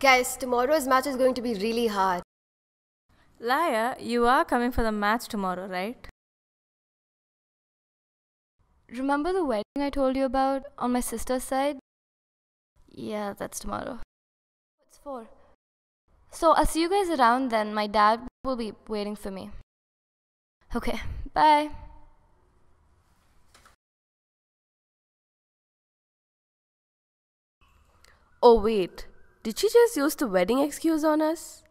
Guys, tomorrow's match is going to be really hard. Laya, you are coming for the match tomorrow, right? Remember the wedding I told you about on my sister's side? Yeah, that's tomorrow. What's for? So I'll see you guys around then. My dad will be waiting for me. Okay, bye. Oh, wait. Did she just use the wedding excuse on us?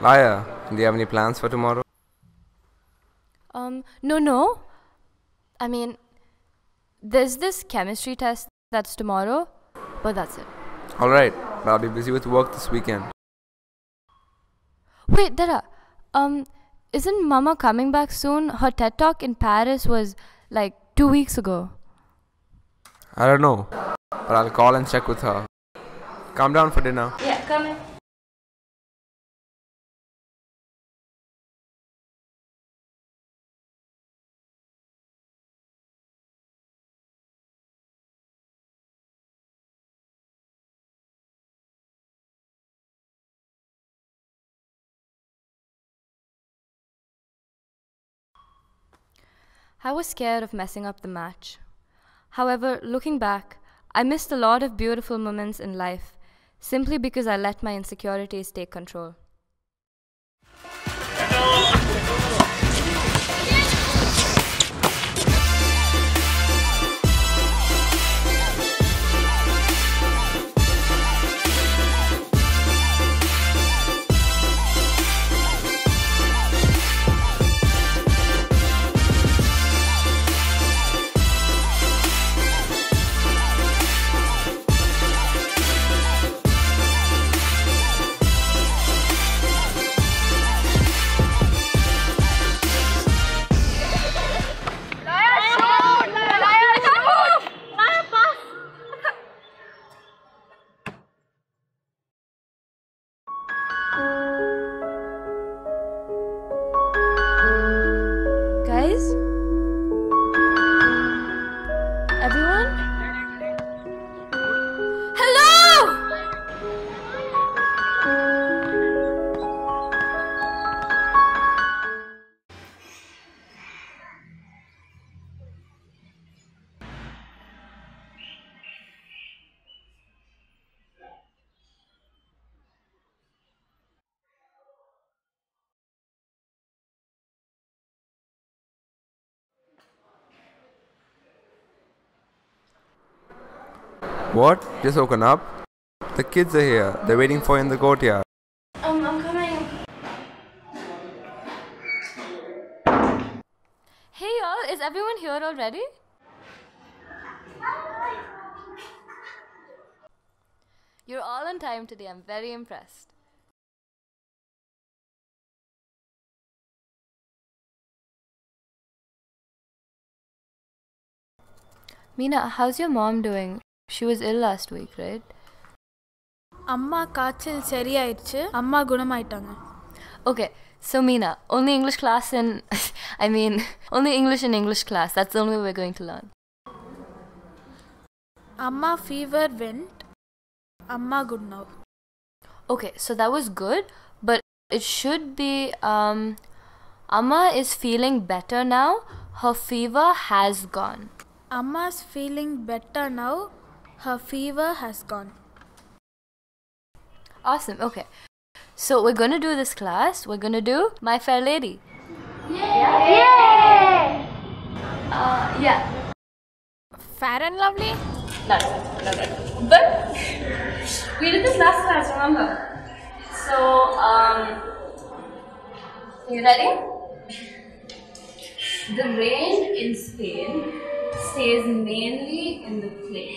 Laya, do you have any plans for tomorrow? Um, no, no. I mean, there's this chemistry test that's tomorrow, but that's it. Alright, but I'll be busy with work this weekend. Wait, Dara. Um, isn't Mama coming back soon? Her TED talk in Paris was like two weeks ago. I don't know, but I'll call and check with her. Come down for dinner. Yeah, come in. I was scared of messing up the match. However, looking back, I missed a lot of beautiful moments in life simply because I let my insecurities take control. What? Just woken up? The kids are here. They're waiting for you in the courtyard. Um, I'm coming. Hey y'all, is everyone here already? You're all on time today. I'm very impressed. Mina, how's your mom doing? She was ill last week, right? அம்மா காய்ச்சல் சரியாயிடுச்சு அம்மா குணமாயிட்டாங்க Okay, so Meena, only English class in. I mean, only English in English class. That's the only way we're going to learn. அம்மா fever went அம்மா good now Okay, so that was good, but it should be um Amma is feeling better now. Her fever has gone. அம்மாஸ் feeling better now Her fever has gone. Awesome. Okay. So we're going to do this class. We're going to do My Fair Lady. Yay! Yay! Uh, yeah. Fair and lovely? No, no. But we did this last class, remember? So, um, you ready? The rain in Spain stays mainly in the plain.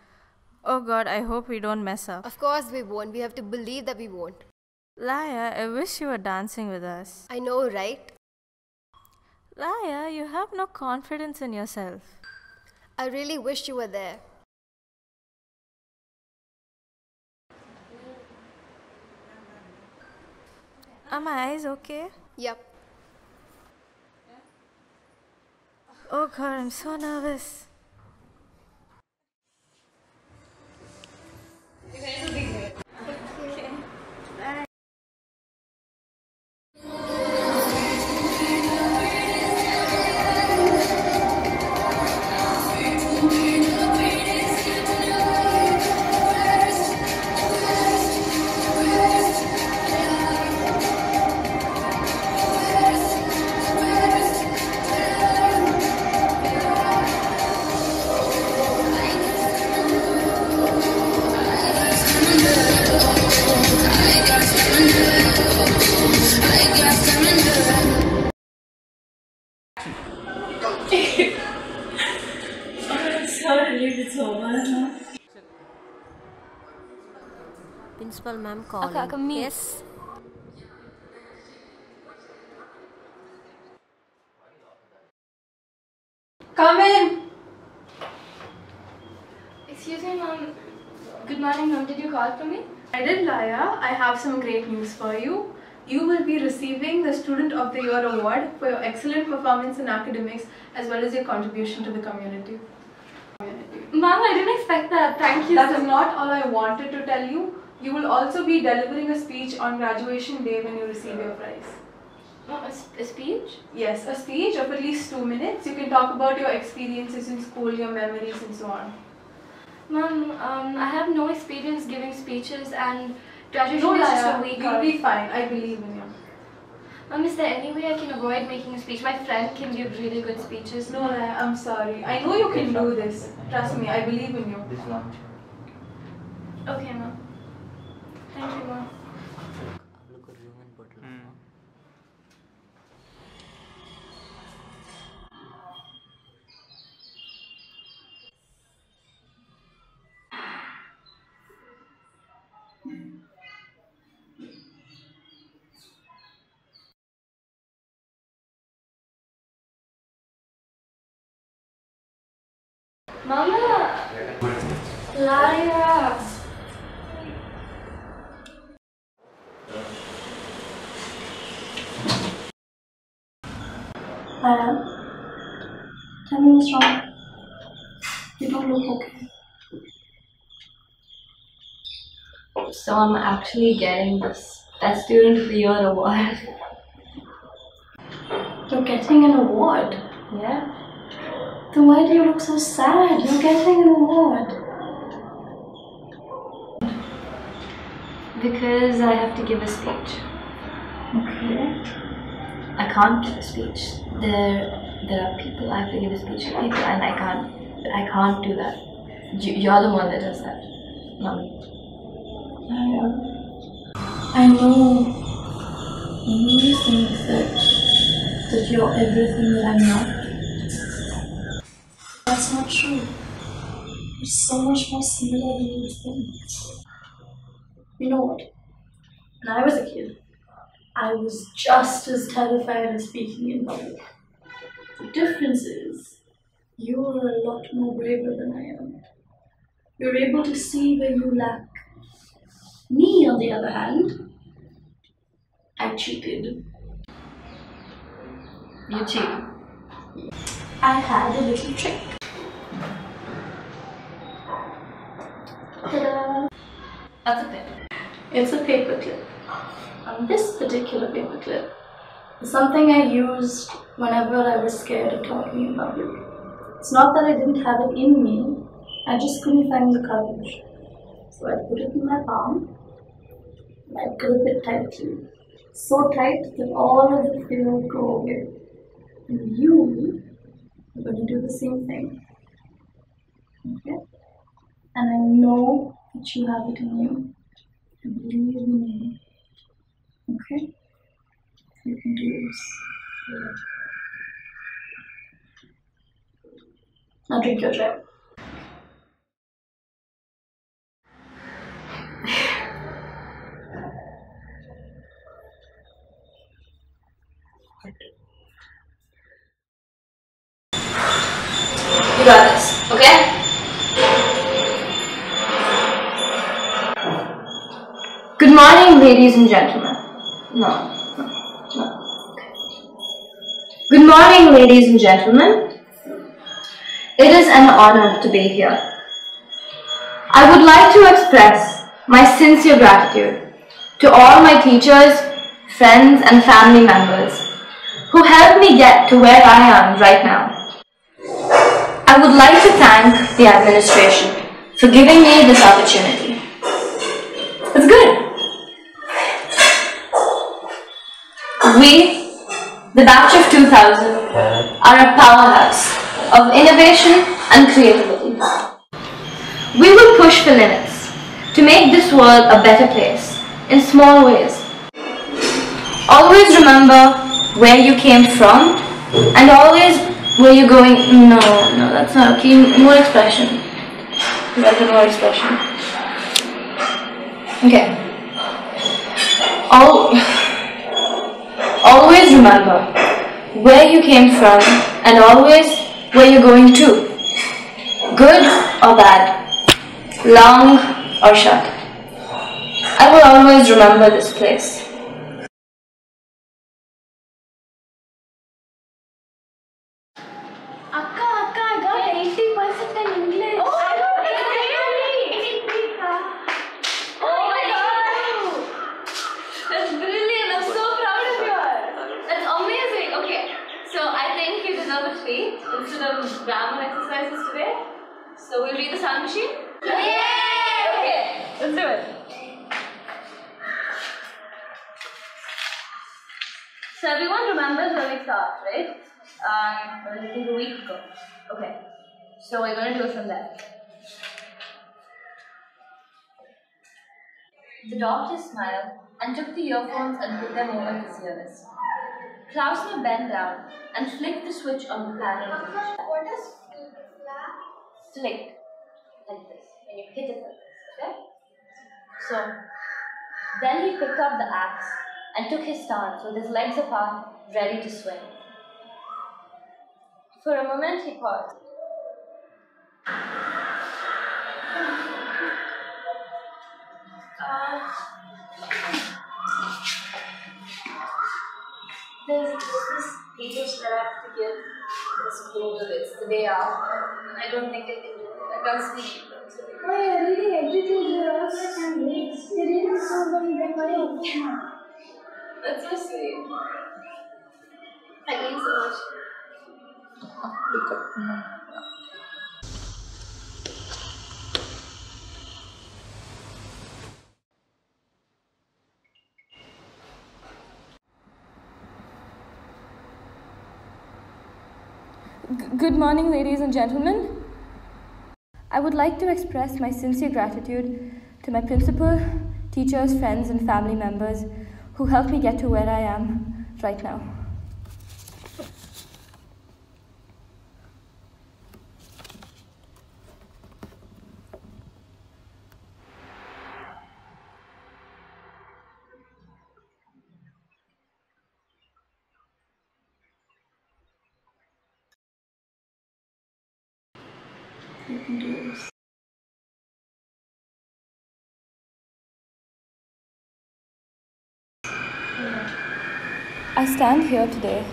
Oh god, I hope we don't mess up. Of course we won't. We have to believe that we won't. Laya, I wish you were dancing with us. I know, right? Laya, you have no confidence in yourself. I really wish you were there. Are my eyes okay? Yep. Oh god, I'm so nervous. Principal ma'am calling. Akka, come meet. Yes. Come in. Excuse me, mom. Good morning, mom. Did you call for me? I did, Laya. I have some great news for you. You will be receiving the Student of the Year award for your excellent performance in academics as well as your contribution to the community. Mom, I didn't expect that. Thank you. That so is not all I wanted to tell you. You will also be delivering a speech on graduation day when you receive your prize. Mom, a, s- a speech? Yes, a speech of at least two minutes. You can talk about your experiences in school, your memories, and so on. Mom, um, I have no experience giving speeches and graduation No, is just a week you'll be fine. I believe in you. Mom, is there any way I can avoid making a speech? My friend can give really good speeches. No, Laya, I'm sorry. I know you can do this. Trust me, I believe in you. Okay, mom. Thank you, mom. Mama! Lara! Lara, tell me what's wrong. You don't look okay. So I'm actually getting this Best Student of the Year award. You're getting an award. Yeah? Then why do you look so sad? You're getting an award. Because I have to give a speech. Okay. I can't give a speech. There, there are people. I have to give a speech to people, and I can't. I can't do that. You, you're the one that does that, not me. I, know. I know you think that, that you're everything that I'm not. That's not true. You're so much more similar than you think. You know what? When I was a kid, I was just as terrified of speaking in public. The difference is, you are a lot more braver than I am. You're able to see where you lack. Me, on the other hand, I cheated. You cheat. I had a little trick. Ta-da! That's a bit. It's a paper clip. And this particular paper clip is something I used whenever I was scared of talking in public. It's not that I didn't have it in me, I just couldn't find the courage. So I put it in my palm, and I grip it tightly. So tight that all of the fear will go away. And you are going to do the same thing. Okay? And I know that you have it in you. Believe you. Okay? You can do this. Now drink your drink. You got this, okay? Good morning, ladies and gentlemen. No, no, no. Good morning, ladies and gentlemen. It is an honor to be here. I would like to express my sincere gratitude to all my teachers, friends, and family members who helped me get to where I am right now. I would like to thank the administration for giving me this opportunity. It's good. We, the batch of 2000, are a powerhouse of innovation and creativity. We will push the limits to make this world a better place in small ways. Always remember where you came from and always where you're going. No, no, that's not okay. More expression. Better more expression. Okay. All, remember where you came from and always where you're going to. Good or bad, long or short. I will always remember this place. Akka, Akka, I got 80% in English. Oh, Oh my god! That's brilliant. I'm so proud of you. That's amazing. Okay, so I think you deserve a treat instead of grammar exercises today. So we'll read the sound machine? Yay! Okay, let's do it. So everyone remembers where we start, right? Um, I think a week ago. Okay, so we're gonna do it from there. The doctor smiled and took the earphones and put them over his ears. Klausner bent down and flicked the switch on the panel. What is flick? Like this. When you hit it like this, okay? So, then he picked up the axe and took his stance with his legs apart, ready to swing. For a moment he paused. Uh, there's this speech that I have to give this school it's the day after, and I don't think I can do it. I can't speak. Oh, you're reading educated us. You're reading so many good That's so sweet. Thank you so much. Good morning, ladies and gentlemen. I would like to express my sincere gratitude to my principal, teachers, friends, and family members who helped me get to where I am right now. I stand here today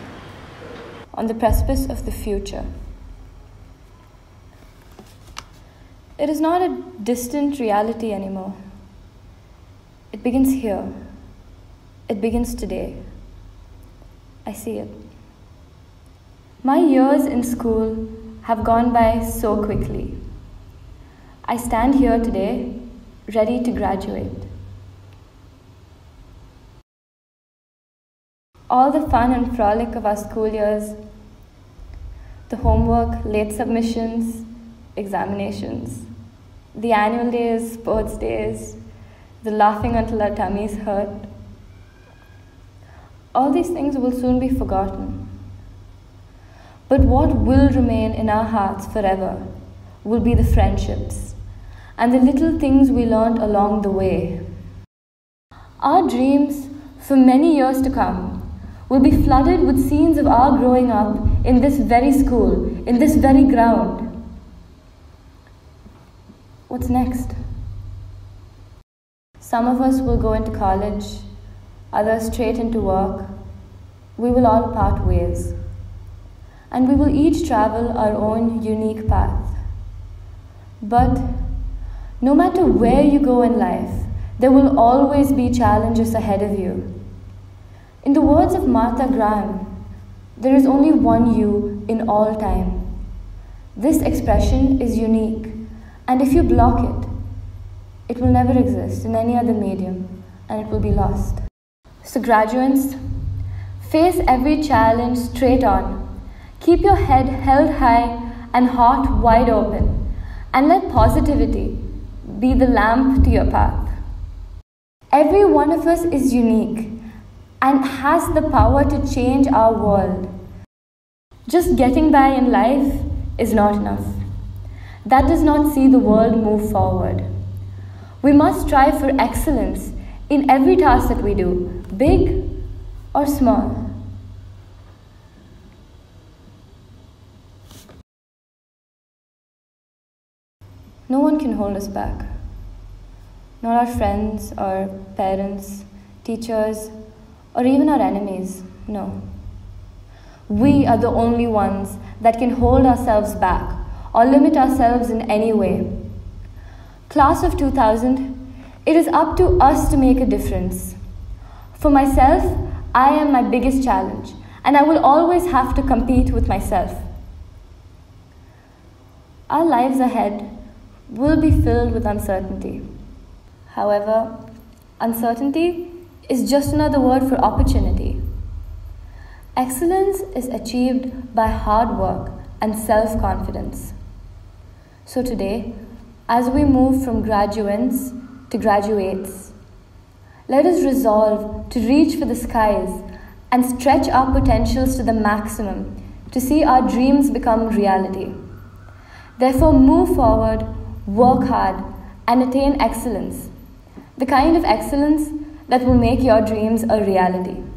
on the precipice of the future. It is not a distant reality anymore. It begins here. It begins today. I see it. My years in school have gone by so quickly. I stand here today ready to graduate. All the fun and frolic of our school years, the homework, late submissions, examinations, the annual days, sports days, the laughing until our tummies hurt. All these things will soon be forgotten. But what will remain in our hearts forever will be the friendships and the little things we learned along the way. Our dreams for many years to come will be flooded with scenes of our growing up in this very school, in this very ground. What's next? Some of us will go into college, others straight into work. We will all part ways. And we will each travel our own unique path. But no matter where you go in life, there will always be challenges ahead of you. In the words of Martha Graham, there is only one you in all time. This expression is unique, and if you block it, it will never exist in any other medium and it will be lost. So, graduates, face every challenge straight on. Keep your head held high and heart wide open, and let positivity be the lamp to your path. Every one of us is unique and has the power to change our world. Just getting by in life is not enough. That does not see the world move forward. We must strive for excellence in every task that we do, big or small. No one can hold us back. Not our friends our parents, teachers, or even our enemies. No. We are the only ones that can hold ourselves back or limit ourselves in any way. Class of 2000, it is up to us to make a difference. For myself, I am my biggest challenge, and I will always have to compete with myself. Our lives ahead will be filled with uncertainty. However, uncertainty is just another word for opportunity. Excellence is achieved by hard work and self confidence. So, today, as we move from graduates to graduates, let us resolve to reach for the skies and stretch our potentials to the maximum to see our dreams become reality. Therefore, move forward, work hard, and attain excellence the kind of excellence that will make your dreams a reality.